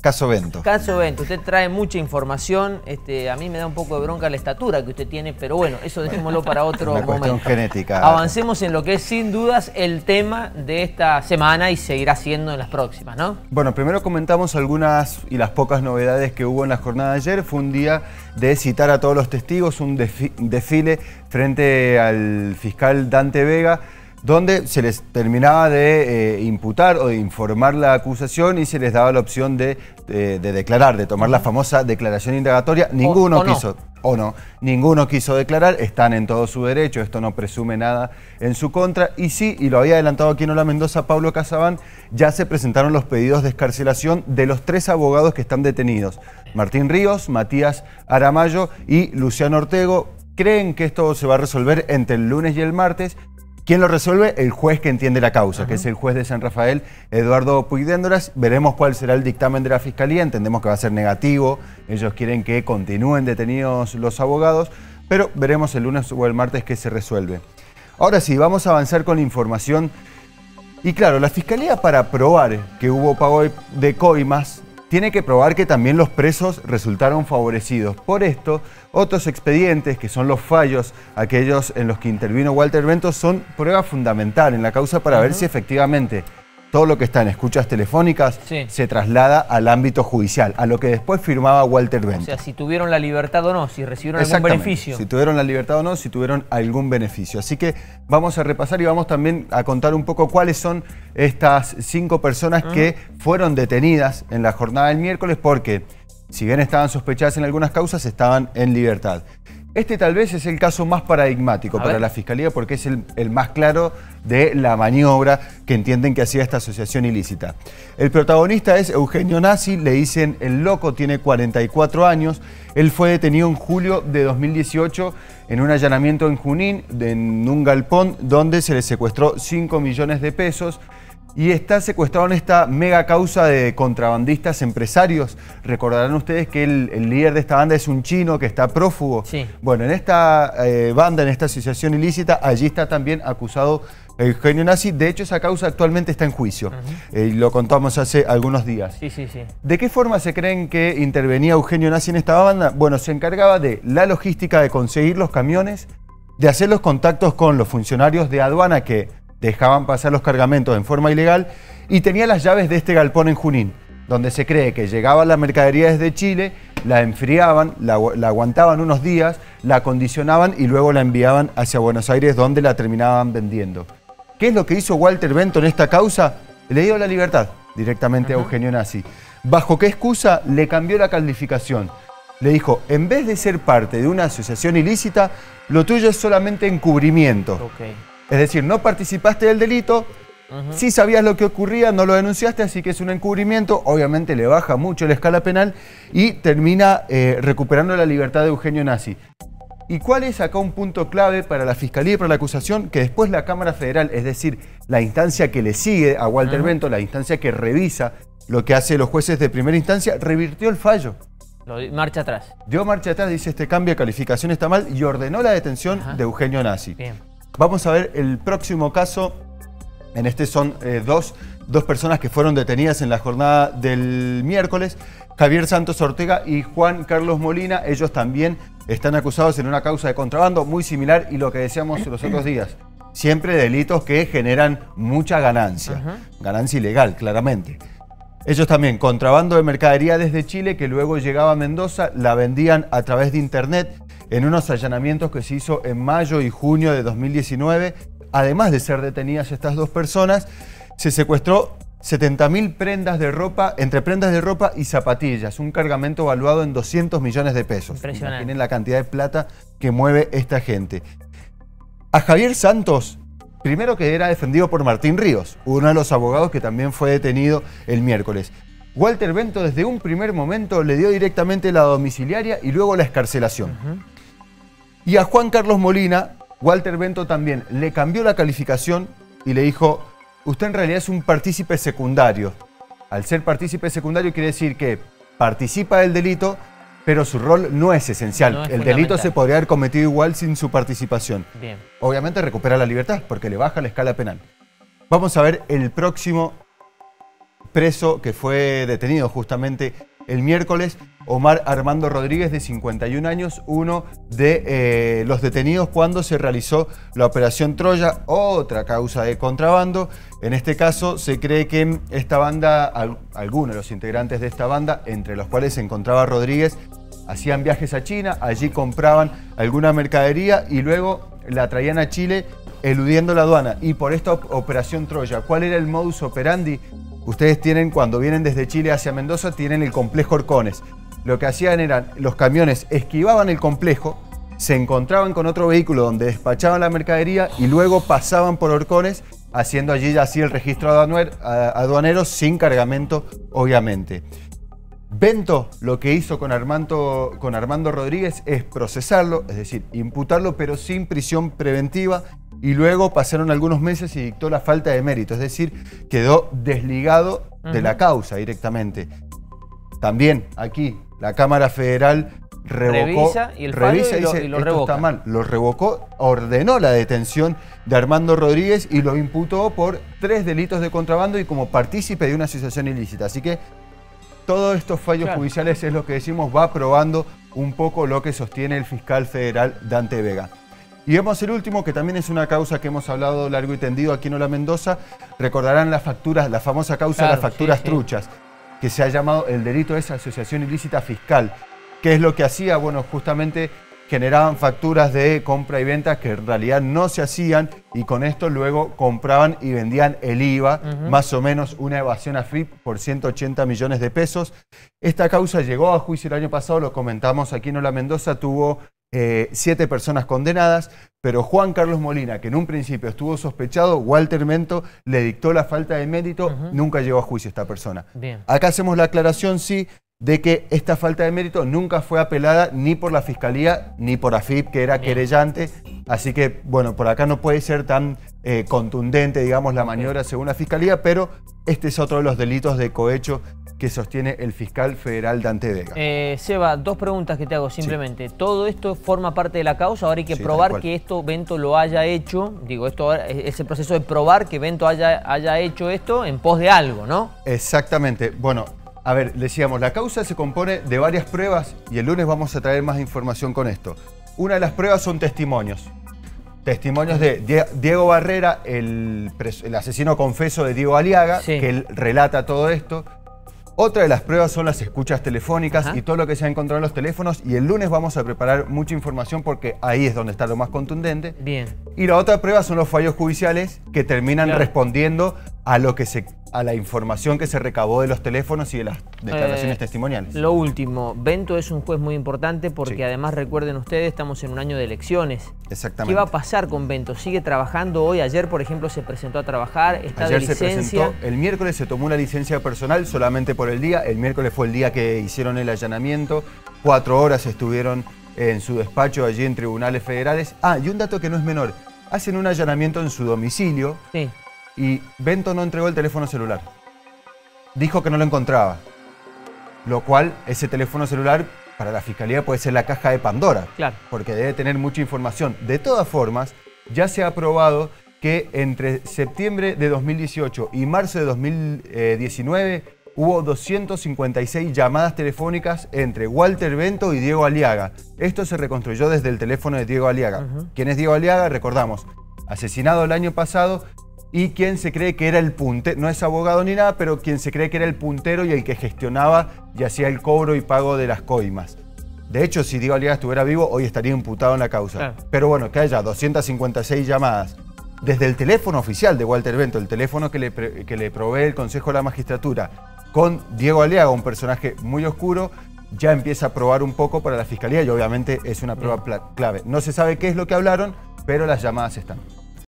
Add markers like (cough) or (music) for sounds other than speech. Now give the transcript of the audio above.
Caso Bento. Caso Bento, usted trae mucha información, este, a mí me da un poco de bronca la estatura que usted tiene, pero bueno, eso dejémoslo para (laughs) otro Una momento. cuestión genética. Avancemos en lo que es sin dudas el tema de esta semana y seguirá siendo en las próximas, ¿no? Bueno, primero comentamos algunas y las pocas novedades que hubo en la jornada de ayer. Fue un día de citar a todos los testigos, un desfile frente al fiscal Dante Vega, donde se les terminaba de eh, imputar o de informar la acusación y se les daba la opción de, de- de declarar, de tomar la famosa declaración indagatoria. Ninguno o no. quiso o no. Ninguno quiso declarar, están en todo su derecho, esto no presume nada en su contra. Y sí, y lo había adelantado aquí en Hola Mendoza, Pablo Casabán, ya se presentaron los pedidos de escarcelación de los tres abogados que están detenidos. Martín Ríos, Matías Aramayo y Luciano Ortego. Creen que esto se va a resolver entre el lunes y el martes. ¿Quién lo resuelve? El juez que entiende la causa, que es el juez de San Rafael, Eduardo Puigdéndoras. Veremos cuál será el dictamen de la Fiscalía. Entendemos que va a ser negativo. Ellos quieren que continúen detenidos los abogados, pero veremos el lunes o el martes qué se resuelve. Ahora sí, vamos a avanzar con la información. Y claro, la Fiscalía para probar que hubo pago de- de coimas tiene que probar que también los presos resultaron favorecidos. Por esto, otros expedientes, que son los fallos, aquellos en los que intervino Walter Bento, son prueba fundamental en la causa para ver si efectivamente todo lo que está en escuchas telefónicas Sí. se traslada al ámbito judicial, a lo que después firmaba Walter O Bento. sea, si tuvieron la libertad o no, si recibieron algún beneficio. Si tuvieron la libertad o no, si tuvieron algún beneficio. Así que vamos a repasar y vamos también a contar un poco cuáles son estas cinco personas que fueron detenidas en la jornada del miércoles porque, si bien estaban sospechadas en algunas causas, estaban en libertad. Este tal vez es el caso más paradigmático A para ver. la Fiscalía porque es el, el más claro de la maniobra que entienden que hacía esta asociación ilícita. El protagonista es Eugenio Nassi, le dicen el loco, tiene 44 años. Él fue detenido en julio de 2018 en un allanamiento en Junín, en un galpón, donde se le secuestró 5 millones de pesos. Y está secuestrado en esta mega causa de contrabandistas empresarios. Recordarán ustedes que el, el líder de esta banda es un chino que está prófugo. Sí. Bueno, en esta eh, banda, en esta asociación ilícita, allí está también acusado Eugenio Nazi. De hecho, esa causa actualmente está en juicio. Eh, y lo contamos hace algunos días. Sí, sí, sí. ¿De qué forma se creen que intervenía Eugenio Nazi en esta banda? Bueno, se encargaba de la logística de conseguir los camiones, de hacer los contactos con los funcionarios de aduana que dejaban pasar los cargamentos en forma ilegal y tenía las llaves de este galpón en Junín, donde se cree que llegaba la mercadería desde Chile, la enfriaban, la, agu- la aguantaban unos días, la acondicionaban y luego la enviaban hacia Buenos Aires donde la terminaban vendiendo. ¿Qué es lo que hizo Walter Bento en esta causa? Le dio la libertad directamente a Eugenio Nazi. ¿Bajo qué excusa le cambió la calificación? Le dijo, en vez de ser parte de una asociación ilícita, lo tuyo es solamente encubrimiento. Ok. Es decir, no participaste del delito, sí sabías lo que ocurría, no lo denunciaste, así que es un encubrimiento. Obviamente le baja mucho la escala penal y termina eh, recuperando la libertad de Eugenio Nazi. ¿Y cuál es acá un punto clave para la Fiscalía y para la acusación? Que después la Cámara Federal, es decir, la instancia que le sigue a Walter Bento, la instancia que revisa lo que hacen los jueces de primera instancia, revirtió el fallo. Lo- marcha atrás. Dio marcha atrás, dice este cambio de calificación está mal y ordenó la detención Ajá. de Eugenio Nazi. Bien. Vamos a ver el próximo caso. En este son eh, dos, dos personas que fueron detenidas en la jornada del miércoles. Javier Santos Ortega y Juan Carlos Molina. Ellos también están acusados en una causa de contrabando muy similar y lo que decíamos los otros días. Siempre delitos que generan mucha ganancia. Ganancia ilegal, claramente. Ellos también, contrabando de mercadería desde Chile que luego llegaba a Mendoza, la vendían a través de internet en unos allanamientos que se hizo en mayo y junio de 2019. Además de ser detenidas estas dos personas, se secuestró 70.000 prendas de ropa, entre prendas de ropa y zapatillas, un cargamento valuado en 200 millones de pesos. Impresionante. Imaginen la cantidad de plata que mueve esta gente. A Javier Santos, primero que era defendido por Martín Ríos, uno de los abogados que también fue detenido el miércoles. Walter Bento desde un primer momento le dio directamente la domiciliaria y luego la escarcelación. Y a Juan Carlos Molina, Walter Bento también le cambió la calificación y le dijo, usted en realidad es un partícipe secundario. Al ser partícipe secundario quiere decir que participa del delito, pero su rol no es esencial. No es El delito se podría haber cometido igual sin su participación. Bien. Obviamente recupera la libertad porque le baja la escala penal. Vamos a ver el próximo preso, que fue detenido justamente el miércoles, Omar Armando Rodríguez, de 51 años, uno de eh, los detenidos cuando se realizó la Operación Troya, otra causa de contrabando. En este caso, se cree que esta banda, algunos de los integrantes de esta banda, entre los cuales se encontraba Rodríguez, hacían viajes a China, allí compraban alguna mercadería y luego la traían a Chile eludiendo la aduana. Y por esta operación Troya, ¿cuál era el modus operandi? Ustedes tienen, cuando vienen desde Chile hacia Mendoza, tienen el complejo Orcones. Lo que hacían eran, los camiones esquivaban el complejo, se encontraban con otro vehículo donde despachaban la mercadería y luego pasaban por Orcones, haciendo allí así el registro aduanero sin cargamento, obviamente. Bento lo que hizo con Armando Rodríguez es procesarlo, es decir, imputarlo, pero sin prisión preventiva. Y luego pasaron algunos meses y dictó la falta de mérito, es decir, quedó desligado de la causa directamente. También aquí la Cámara Federal revocó, revisa y, el revisa y, lo, dice, esto está mal, lo revocó, ordenó la detención de Armando Rodríguez y lo imputó por tres delitos de contrabando y como partícipe de una asociación ilícita. Así que todos estos fallos judiciales es lo que decimos, va probando un poco lo que sostiene el fiscal federal Dante Vega. Y vemos el último, que también es una causa que hemos hablado largo y tendido aquí en Ola Mendoza. Recordarán las facturas, la famosa causa de las facturas truchas, que se ha llamado el delito de esa asociación ilícita fiscal. ¿Qué es lo que hacía? Bueno, justamente generaban facturas de compra y venta que en realidad no se hacían y con esto luego compraban y vendían el IVA, más o menos una evasión a FIP por 180 millones de pesos. Esta causa llegó a juicio el año pasado, lo comentamos aquí en Ola Mendoza, tuvo eh, siete personas condenadas, pero Juan Carlos Molina, que en un principio estuvo sospechado, Walter Mento le dictó la falta de mérito, nunca llegó a juicio esta persona. Acá hacemos la aclaración, sí, de que esta falta de mérito nunca fue apelada ni por la Fiscalía ni por AFIP, que era querellante. Así que, bueno, por acá no puede ser tan eh, contundente, digamos, la maniobra según la Fiscalía, pero este es otro de los delitos de cohecho que sostiene el fiscal federal Dante Vega. Eh, Seba, dos preguntas que te hago simplemente. Todo esto forma parte de la causa, ahora hay que probar que esto Bento lo haya hecho, digo, esto es el proceso de probar que Bento haya, haya hecho esto en pos de algo, ¿no? Exactamente. Bueno, a ver, decíamos, la causa se compone de varias pruebas y el lunes vamos a traer más información con esto. Una de las pruebas son testimonios. Testimonios de Diego Barrera, el, asesino confeso de Diego Aliaga, que él relata todo esto. Otra de las pruebas son las escuchas telefónicas y todo lo que se ha encontrado en los teléfonos. Y el lunes vamos a preparar mucha información porque ahí es donde está lo más contundente. Bien. Y la otra prueba son los fallos judiciales que terminan respondiendo a lo que se a la información que se recabó de los teléfonos y de las declaraciones eh, testimoniales. Lo último, Bento es un juez muy importante porque además recuerden ustedes, estamos en un año de elecciones. Exactamente. ¿Qué va a pasar con Bento? ¿Sigue trabajando hoy? Ayer, por ejemplo, se presentó a trabajar, está Ayer de licencia. se presentó, el miércoles se tomó una licencia personal solamente por el día. El miércoles fue el día que hicieron el allanamiento. Cuatro horas estuvieron en su despacho allí en tribunales federales. Ah, y un dato que no es menor. Hacen un allanamiento en su domicilio. Sí y Bento no entregó el teléfono celular. Dijo que no lo encontraba. Lo cual, ese teléfono celular para la fiscalía puede ser la caja de Pandora. Claro. Porque debe tener mucha información. De todas formas, ya se ha probado que entre septiembre de 2018 y marzo de 2019 hubo 256 llamadas telefónicas entre Walter Bento y Diego Aliaga. Esto se reconstruyó desde el teléfono de Diego Aliaga. ¿Quién es Diego Aliaga? Recordamos, asesinado el año pasado y quien se cree que era el puntero, no es abogado ni nada, pero quien se cree que era el puntero y el que gestionaba y hacía el cobro y pago de las coimas. De hecho, si Diego Aliaga estuviera vivo, hoy estaría imputado en la causa. Pero bueno, que haya 256 llamadas desde el teléfono oficial de Walter Bento, el teléfono que le, que le provee el Consejo de la Magistratura, con Diego Aliaga, un personaje muy oscuro, ya empieza a probar un poco para la Fiscalía y obviamente es una prueba clave. No se sabe qué es lo que hablaron, pero las llamadas están.